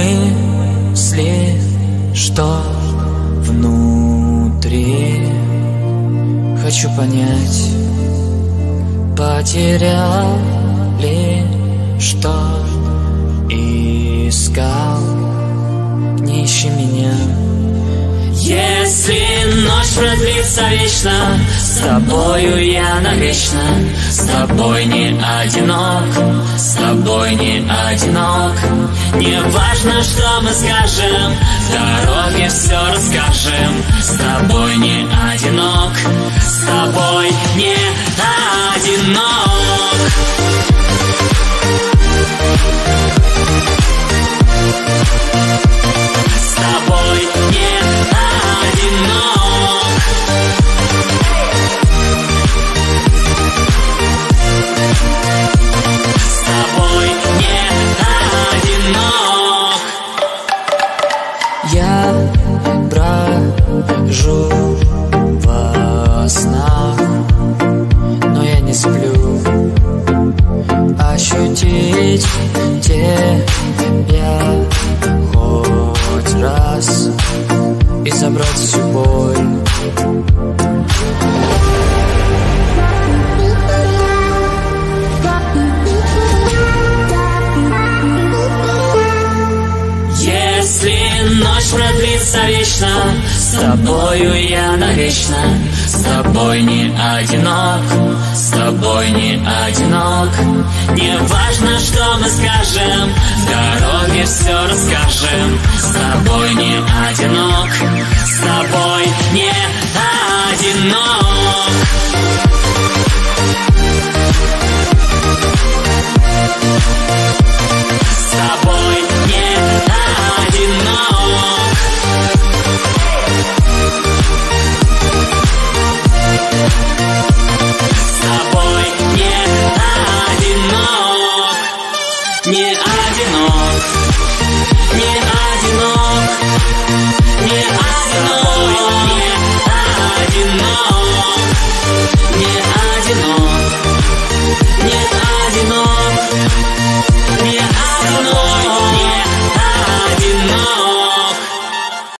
мысли, что внутри. Хочу понять, потерял ли что искал Не ищи меня. Если ночь продлится вечно С тобою я навечно. С тобой не одинок С тобой не одинок Не важно, что мы скажем. В дороге все расскажем. С тобой не одинок С тобой не одинок Я брожу во снах Но я не сплю. Ощутить тебя хоть раз И забрать всю боль Если ночь продлится вечно С тобою я навечно. С тобой не одинок С тобой не одинок. Не важно, что мы скажем В дороге все расскажем. С тобой не одинок С тобой не одинок одинок, не одинок.